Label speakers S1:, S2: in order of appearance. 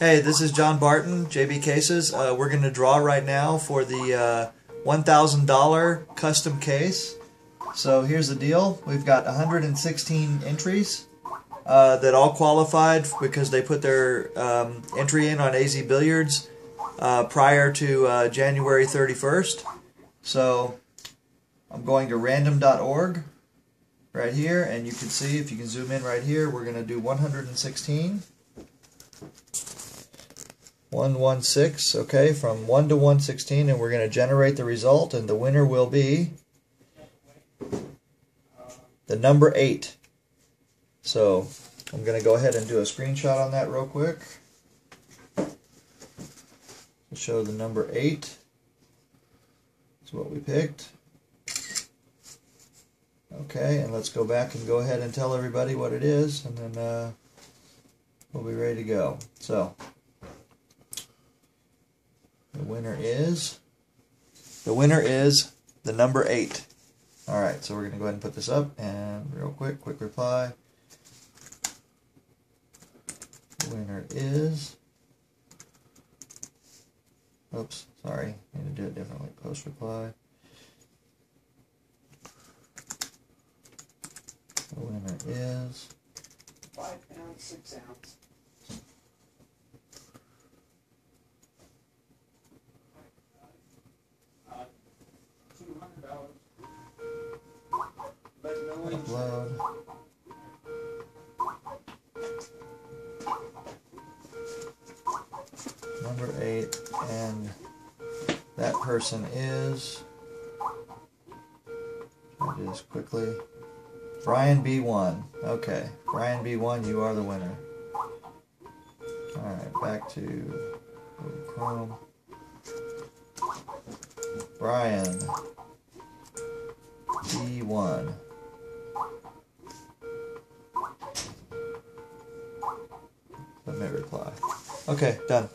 S1: Hey, this is John Barton, JB Cases. Uh, we're going to draw right now for the uh, $1,000 custom case. So here's the deal. We've got 116 entries uh, that all qualified because they put their um, entry in on AZ Billiards uh, prior to uh, January 31st. So I'm going to random.org right here, and you can see if you can zoom in right here, we're going to do 116. 116, okay, from 1 to 116, and we're going to generate the result, and the winner will be the number 8. So I'm going to go ahead and do a screenshot on that real quick. Show the number 8. That's what we picked. Okay, and let's go back and go ahead and tell everybody what it is, and then uh, we'll be ready to go. So, winner is the winner is the number eight. All right, so we're gonna go ahead and put this up, and real quick, quick reply. Winner is. Oops, sorry, need to do it differently. Post reply. The winner is.
S2: Five pounds, six ounce.
S1: Upload. Number eight, and that person is. To do this quickly. Brian B1. Okay, Brian B1, you are the winner. Alright, back to Chrome. Brian B1. Submit reply. Okay, done.